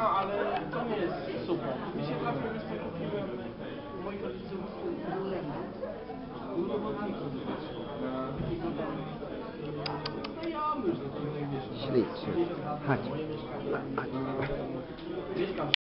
ale to nie jest super. Mi się trafił, wiesz co, kupiłem u moich rodziców Lulema. Udowodników, na Chodź. Chodź. Mieszkam